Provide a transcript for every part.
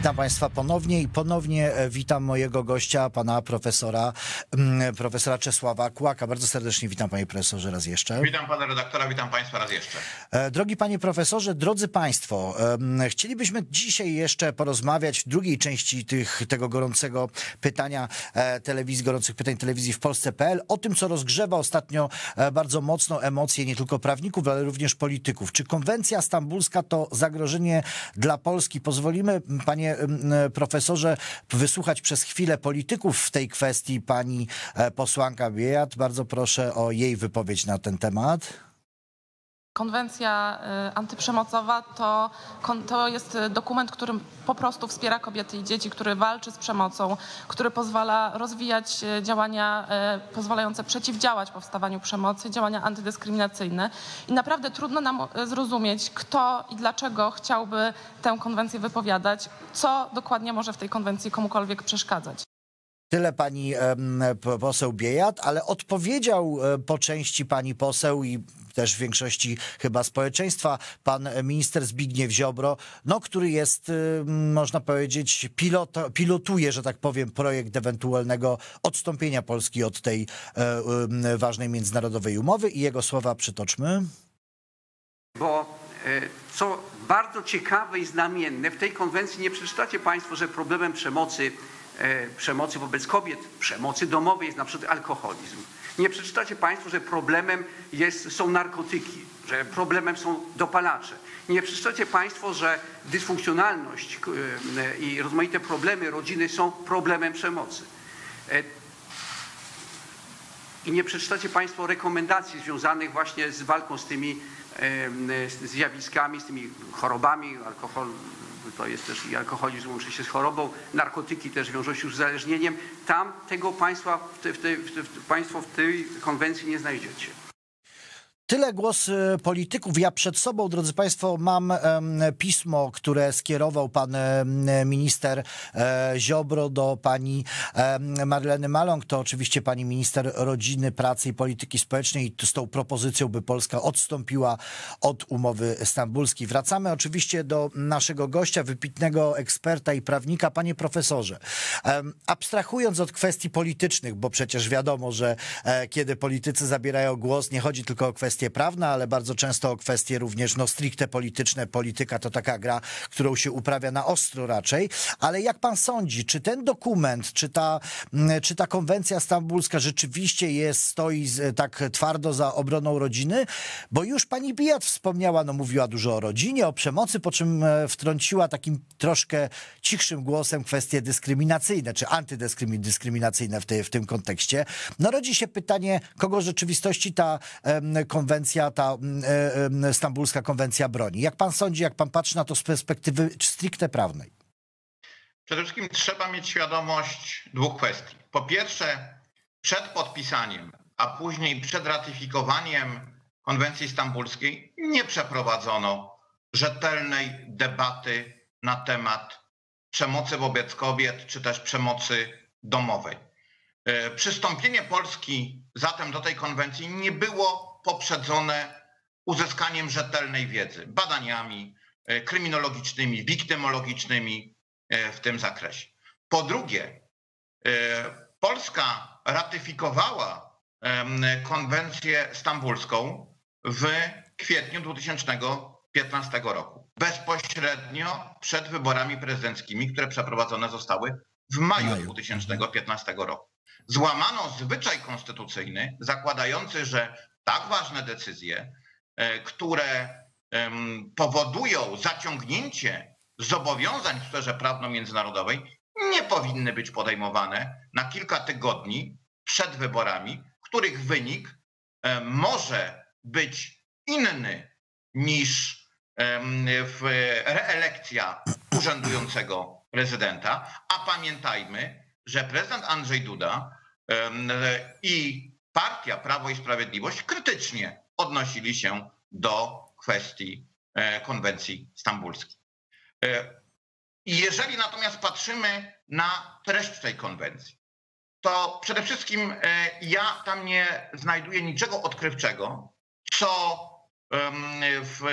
Witam Państwa ponownie i ponownie e, witam mojego gościa, pana profesora, mm, profesora Czesława Kłaka. Bardzo serdecznie witam panie profesorze raz jeszcze. Witam pana redaktora, witam państwa raz jeszcze. E, drogi panie profesorze, drodzy państwo, chcielibyśmy dzisiaj jeszcze porozmawiać w drugiej części tych, tego gorącego pytania e, telewizji, gorących pytań telewizji w Polsce.pl o tym, co rozgrzewa ostatnio bardzo mocno emocje nie tylko prawników, ale również polityków. Czy konwencja stambulska to zagrożenie dla Polski? Pozwolimy, panie em, profesorze, wysłuchać przez chwilę polityków w tej kwestii pani e, posłanka Biejat. Bardzo proszę o jej wypowiedź na ten temat. Konwencja y, antyprzemocowa to, to jest y, dokument, którym po prostu wspiera kobiety i dzieci, który walczy z przemocą, który pozwala rozwijać y, działania pozwalające przeciwdziałać powstawaniu przemocy, działania antydyskryminacyjne. I naprawdę trudno nam zrozumieć, kto i dlaczego chciałby tę konwencję wypowiadać, co dokładnie może w tej konwencji komukolwiek przeszkadzać. Tyle pani poseł Biejat, ale odpowiedział e, po części pani poseł i też większości chyba społeczeństwa pan minister Zbigniew Ziobro, no, który jest, y, można powiedzieć, pilot, pilotuje, że tak powiem, projekt ewentualnego odstąpienia Polski od tej e, em, ważnej międzynarodowej umowy i jego słowa przytoczmy. Bo e, co bardzo ciekawe i znamienne, w tej konwencji nie przeczytacie Państwo, że problemem przemocy, przemocy wobec kobiet, przemocy domowej jest na przykład alkoholizm. Nie przeczytacie Państwo, że problemem jest, są narkotyki, że problemem są dopalacze. Nie przeczytacie Państwo, że dysfunkcjonalność e, i rozmaite problemy rodziny są problemem przemocy. E, i nie przeczytacie Państwo rekomendacji związanych właśnie z walką z tymi zjawiskami, z tymi chorobami. Alkohol to jest też i alkoholizm łączy się z chorobą, narkotyki też wiążą się z uzależnieniem. Tam tego państwa, w te, w te, w te, Państwo w tej konwencji nie znajdziecie. Tyle głos polityków. Ja przed sobą, drodzy Państwo, mam pismo, które skierował pan minister e, Ziobro do pani Marleny Maląg. To oczywiście pani minister rodziny, pracy i polityki społecznej z tą propozycją, by Polska odstąpiła od umowy stambulskiej. Wracamy oczywiście do naszego gościa, wypitnego eksperta i prawnika. Panie profesorze, abstrahując od kwestii politycznych, bo przecież wiadomo, że e, kiedy politycy zabierają głos, nie chodzi tylko o kwestie prawne, ale bardzo często o kwestie również no, stricte polityczne. Polityka to taka gra, którą się uprawia na ostro raczej. Ale jak pan sądzi, czy ten dokument, czy ta, mm, czy ta konwencja stambulska rzeczywiście jest, stoi tak twardo za obroną rodziny? Bo już pani Bijat wspomniała, no mówiła dużo o rodzinie, o przemocy, po czym e, wtrąciła takim troszkę cichszym głosem kwestie dyskryminacyjne, czy antydyskryminacyjne w, tej, w tym kontekście. No rodzi się pytanie, kogo w rzeczywistości ta em, konwencja, ta em, em, stambulska konwencja broni. Jak pan sądzi, jak pan patrzy na to z perspektywy stricte prawnej? Przede wszystkim trzeba mieć świadomość dwóch kwestii. Po pierwsze, przed podpisaniem, a później przed ratyfikowaniem konwencji stambulskiej nie przeprowadzono rzetelnej debaty na temat przemocy wobec kobiet, czy też przemocy domowej. E, Przystąpienie Polski zatem do tej konwencji nie było poprzedzone uzyskaniem rzetelnej wiedzy, badaniami e, kryminologicznymi, wiktymologicznymi e, w tym zakresie. Po drugie, e, Polska ratyfikowała konwencję stambulską w kwietniu 2015 roku, bezpośrednio przed wyborami prezydenckimi, które przeprowadzone zostały w Maju. 2015 roku. Złamano zwyczaj konstytucyjny zakładający, że tak ważne decyzje, e, które powodują zaciągnięcie zobowiązań w sferze prawno-międzynarodowej, nie powinny być podejmowane na kilka tygodni przed wyborami, których wynik e, może być inny niż reelekcja urzędującego prezydenta. A pamiętajmy, że prezydent Andrzej Duda i partia Prawo i Sprawiedliwość krytycznie odnosili się do kwestii e, konwencji stambulskiej. E, jeżeli natomiast patrzymy na treść tej konwencji, to przede wszystkim e, ja tam nie znajduję niczego odkrywczego, co w,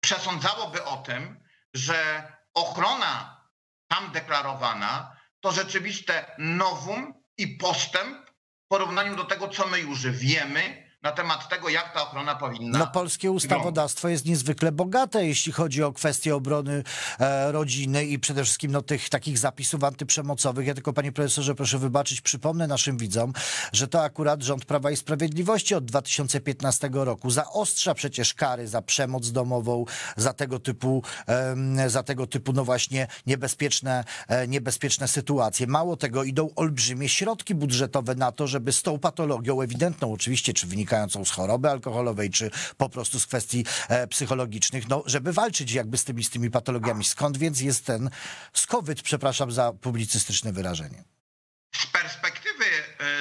przesądzałoby o tym, że ochrona tam deklarowana, to rzeczywiste nowum i postęp porównaniu do tego, co my już wiemy na temat tego, jak ta ochrona powinna. No polskie ustawodawstwo jest niezwykle bogate, jeśli chodzi o kwestie obrony e, rodziny i przede wszystkim no, tych takich zapisów antyprzemocowych. Ja tylko, panie profesorze, proszę wybaczyć, przypomnę naszym widzom, że to akurat rząd Prawa i Sprawiedliwości od 2015 roku zaostrza przecież kary za przemoc domową, za tego typu, e, za tego typu no właśnie niebezpieczne, e, niebezpieczne sytuacje. Mało tego, idą olbrzymie środki budżetowe na to, żeby z tą patologią ewidentną oczywiście, czy wynikającą wynikającą z choroby alkoholowej, czy po prostu z kwestii e, psychologicznych, no, żeby walczyć jakby z tymi, z tymi patologiami. Skąd więc jest ten skowyt, przepraszam za publicystyczne wyrażenie? Z perspektywy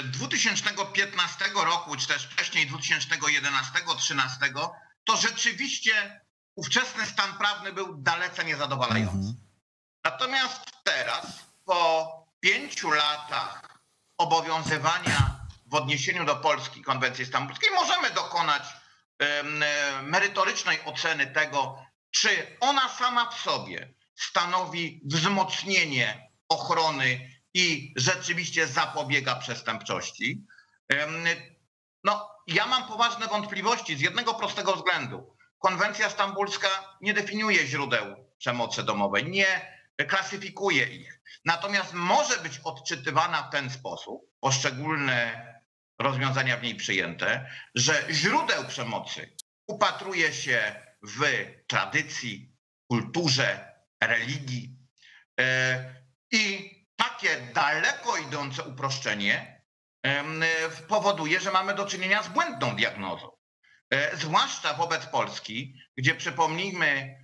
2015 e, roku, czy też wcześniej 2011-2013, to rzeczywiście ówczesny stan prawny był dalece niezadowalający. Mhm. Natomiast teraz, po pięciu latach obowiązywania w odniesieniu do Polski konwencji stambulskiej możemy dokonać merytorycznej oceny tego, czy ona sama w sobie stanowi wzmocnienie ochrony i rzeczywiście zapobiega przestępczości. No, ja mam poważne wątpliwości z jednego prostego względu. Konwencja stambulska nie definiuje źródeł przemocy domowej, nie klasyfikuje ich. Natomiast może być odczytywana w ten sposób, poszczególne rozwiązania w niej przyjęte, że źródeł przemocy upatruje się w tradycji, kulturze, religii e, i takie daleko idące uproszczenie powoduje, że mamy do czynienia z błędną diagnozą. E, zwłaszcza wobec Polski, gdzie przypomnijmy,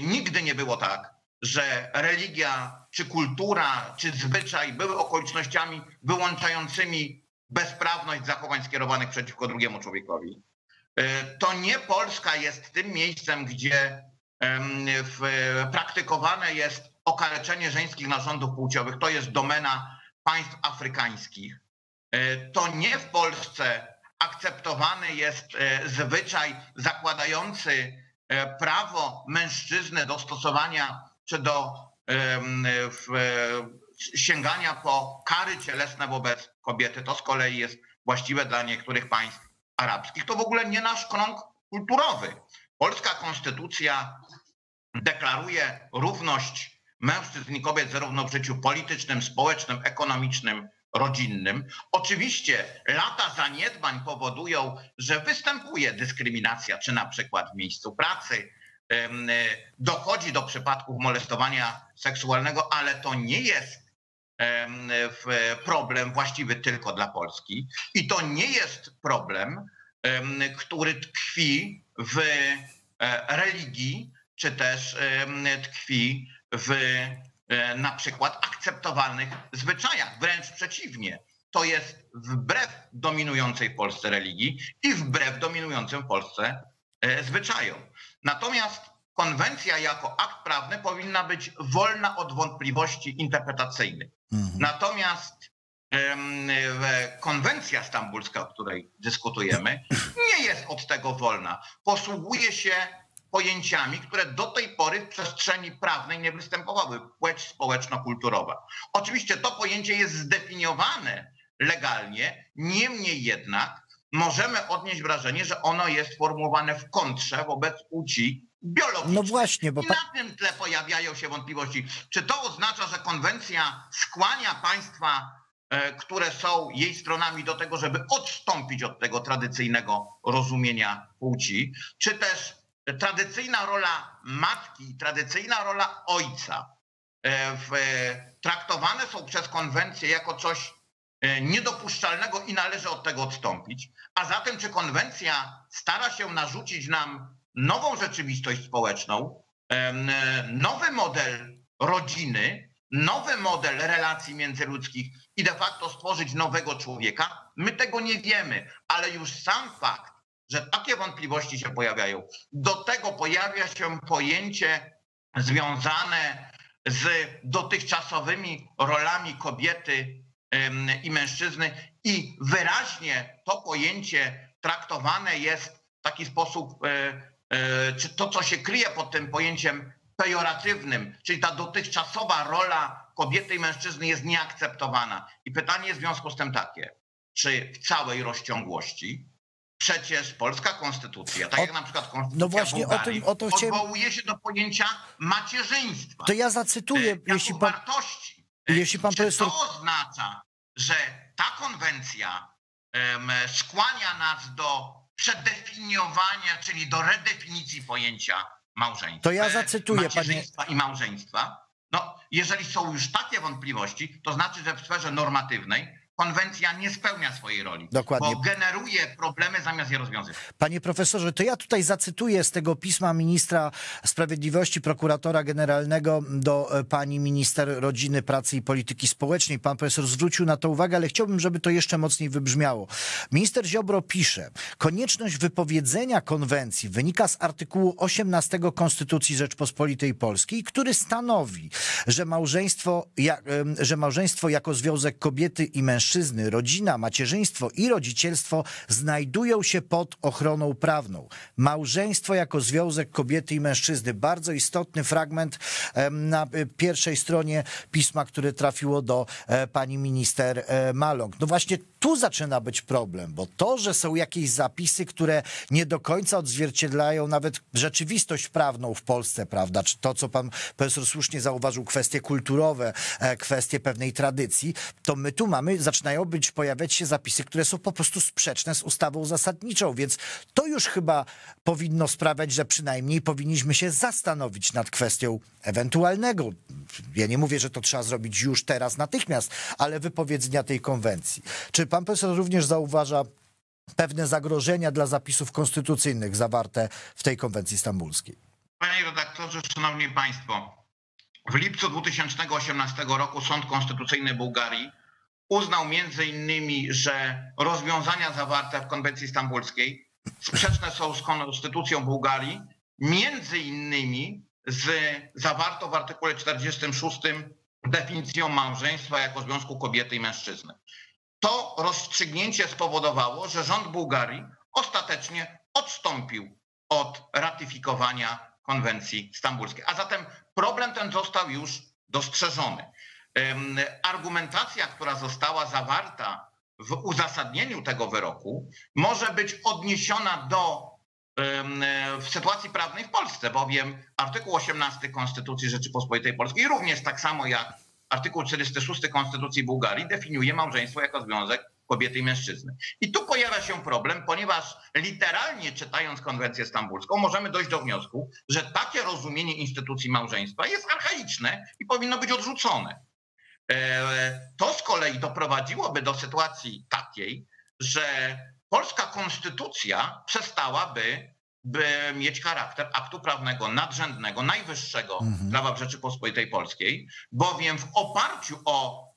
nigdy nie było tak, że religia, czy kultura, czy zwyczaj były okolicznościami wyłączającymi bezprawność zachowań skierowanych przeciwko drugiemu człowiekowi. E, to nie Polska jest tym miejscem, gdzie praktykowane jest okaleczenie żeńskich narządów płciowych. To jest domena państw afrykańskich. E, to nie w Polsce akceptowany jest e, zwyczaj zakładający prawo mężczyzny do stosowania czy do sięgania po kary cielesne wobec kobiety. To z kolei jest właściwe dla niektórych państw arabskich. To w ogóle nie nasz krąg kulturowy. Polska konstytucja deklaruje równość mężczyzn i kobiet zarówno w życiu politycznym, społecznym, ekonomicznym, rodzinnym. Oczywiście lata zaniedbań powodują, że występuje dyskryminacja, czy na przykład w miejscu pracy, dochodzi do przypadków molestowania seksualnego, ale to nie jest problem właściwy tylko dla Polski. I to nie jest problem, który tkwi w e, religii, czy też tkwi w e, na przykład akceptowalnych zwyczajach. Wręcz przeciwnie. To jest wbrew dominującej Polsce religii i wbrew dominującym Polsce e, zwyczajom. Natomiast konwencja jako akt prawny powinna być wolna od wątpliwości interpretacyjnych. Mhm. Natomiast konwencja stambulska, o której dyskutujemy, nie jest od tego wolna. Posługuje się pojęciami, które do tej pory w przestrzeni prawnej nie występowały. Płeć społeczno-kulturowa. Oczywiście to pojęcie jest zdefiniowane legalnie, niemniej jednak możemy odnieść wrażenie, że ono jest formułowane w kontrze wobec płci biologicznej. No właśnie, bo... I na tym tle pojawiają się wątpliwości. Czy to oznacza, że konwencja skłania państwa, e, które są jej stronami do tego, żeby odstąpić od tego tradycyjnego rozumienia płci? Czy też tradycyjna rola matki, tradycyjna rola ojca e, w, traktowane są przez konwencję jako coś e, niedopuszczalnego i należy od tego odstąpić. A zatem, czy konwencja stara się narzucić nam nową rzeczywistość społeczną, nowy model rodziny, nowy model relacji międzyludzkich i de facto stworzyć nowego człowieka? My tego nie wiemy, ale już sam fakt, że takie wątpliwości się pojawiają, do tego pojawia się pojęcie związane z dotychczasowymi rolami kobiety i mężczyzny i wyraźnie to pojęcie traktowane jest w taki sposób e, E, czy to, co się kryje pod tym pojęciem pejoratywnym, czyli ta dotychczasowa rola kobiety i mężczyzny jest nieakceptowana. I pytanie w związku z tym takie, czy w całej rozciągłości przecież polska konstytucja, tak o, jak na przykład konstytucja no właśnie Bułgarii, o tym, o to chciałem... odwołuje się do pojęcia macierzyństwa. To ja zacytuję, e, jeśli pan... wartości. E, jeśli pan Czy profesor... to oznacza, że ta konwencja um, skłania nas do przedefiniowania, czyli do redefinicji pojęcia małżeństwa. To ja zacytuję, macierzyństwa panie... i małżeństwa. No, jeżeli są już takie wątpliwości, to znaczy, że w sferze normatywnej konwencja nie spełnia swojej roli. Dokładnie. Bo generuje problemy zamiast je rozwiązywać. Panie profesorze, to ja tutaj zacytuję z tego pisma ministra sprawiedliwości, prokuratora generalnego do e, pani minister rodziny, pracy i polityki społecznej. Pan profesor zwrócił na to uwagę, ale chciałbym, żeby to jeszcze mocniej wybrzmiało. Minister Ziobro pisze, konieczność wypowiedzenia konwencji wynika z artykułu 18 Konstytucji Rzeczpospolitej Polskiej, który stanowi, że małżeństwo, że małżeństwo jako związek kobiety i mężczyzny mężczyzny, rodzina, macierzyństwo i rodzicielstwo znajdują się pod ochroną prawną. Małżeństwo jako związek kobiety i mężczyzny. Bardzo istotny fragment na e, pierwszej stronie pisma, które trafiło do e, pani minister e, Maląg. No właśnie tu zaczyna być problem, bo to, że są jakieś zapisy, które nie do końca odzwierciedlają nawet rzeczywistość prawną w Polsce, prawda, czy to, co pan profesor słusznie zauważył, kwestie kulturowe, kwestie pewnej tradycji, to my tu mamy, zaczynają być, pojawiać się zapisy, które są po prostu sprzeczne z ustawą zasadniczą, więc to już chyba powinno sprawiać, że przynajmniej powinniśmy się zastanowić nad kwestią ewentualnego, ja nie mówię, że to trzeba zrobić już teraz, natychmiast, ale wypowiedzenia tej konwencji. Czy pan profesor również zauważa pewne zagrożenia dla zapisów konstytucyjnych zawarte w tej konwencji stambulskiej? Panie redaktorze, szanowni państwo, w lipcu 2018 roku Sąd Konstytucyjny Bułgarii uznał między innymi, że rozwiązania zawarte w konwencji stambulskiej sprzeczne są z konstytucją Bułgarii, między innymi z zawartą w artykule 46 definicją małżeństwa jako związku kobiety i mężczyzny. To rozstrzygnięcie spowodowało, że rząd Bułgarii ostatecznie odstąpił od ratyfikowania konwencji stambulskiej. A zatem problem ten został już dostrzeżony argumentacja, która została zawarta w uzasadnieniu tego wyroku, może być odniesiona do w sytuacji prawnej w Polsce, bowiem artykuł 18 Konstytucji Rzeczypospolitej Polskiej, również tak samo jak artykuł 46 Konstytucji Bułgarii, definiuje małżeństwo jako związek kobiety i mężczyzny. I tu pojawia się problem, ponieważ literalnie czytając konwencję stambulską, możemy dojść do wniosku, że takie rozumienie instytucji małżeństwa jest archaiczne i powinno być odrzucone. E, to z kolei doprowadziłoby do sytuacji takiej, że polska konstytucja przestałaby by mieć charakter aktu prawnego nadrzędnego, najwyższego mhm. prawa w Rzeczypospolitej Polskiej, bowiem w oparciu o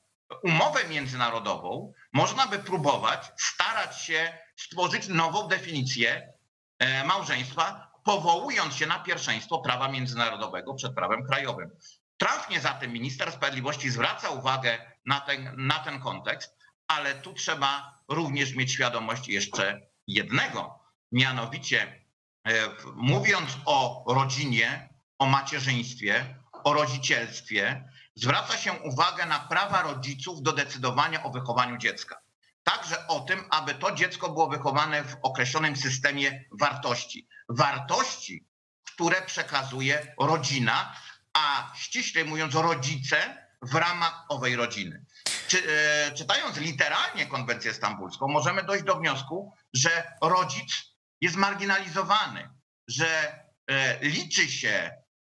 umowę międzynarodową można by próbować starać się stworzyć nową definicję e, małżeństwa, powołując się na pierwszeństwo prawa międzynarodowego przed prawem krajowym. Trafnie zatem minister sprawiedliwości zwraca uwagę na ten, na ten kontekst, ale tu trzeba również mieć świadomość jeszcze jednego. Mianowicie, e, mówiąc o rodzinie, o macierzyństwie, o rodzicielstwie, zwraca się uwagę na prawa rodziców do decydowania o wychowaniu dziecka. Także o tym, aby to dziecko było wychowane w określonym systemie wartości. Wartości, które przekazuje rodzina, a ściśle mówiąc rodzice w ramach owej rodziny. Czy, e, czytając literalnie konwencję stambulską, możemy dojść do wniosku, że rodzic jest marginalizowany, że e, liczy się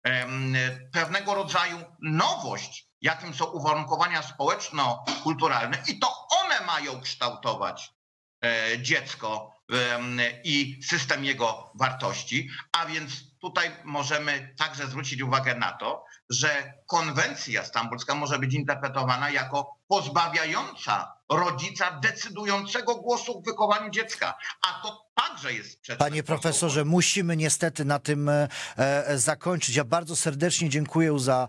e, pewnego rodzaju nowość, jakim są uwarunkowania społeczno-kulturalne, i to one mają kształtować e, dziecko i system jego wartości, a więc tutaj możemy także zwrócić uwagę na to, że konwencja stambulska może być interpretowana jako pozbawiająca rodzica decydującego głosu w wychowaniu dziecka. A to także jest sprzeczne. Panie profesorze, musimy niestety na tym e, e, zakończyć. Ja bardzo serdecznie dziękuję za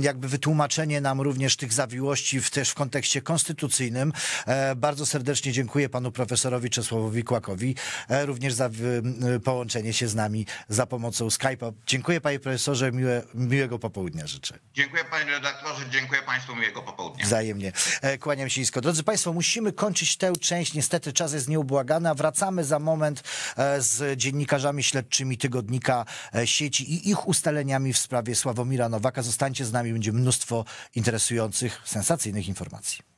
jakby wytłumaczenie nam również tych zawiłości w, też w kontekście konstytucyjnym. E, bardzo serdecznie dziękuję panu profesorowi Czesławowi Kłakowi, również za połączenie się z nami za pomocą Skype'a. Dziękuję panie profesorze, miłe, miłego popołudnia życzę. Dziękuję panie redaktorze, dziękuję państwu miłego popołudnia. Wzajemnie. E, Kłaniam się nisko. Drodzy Państwo, musimy kończyć tę część. Niestety czas jest nieubłagany. a Wracamy za moment e, z dziennikarzami śledczymi tygodnika e, sieci i ich ustaleniami w sprawie Sławomira Nowaka. Zostańcie z nami, będzie mnóstwo interesujących, sensacyjnych informacji.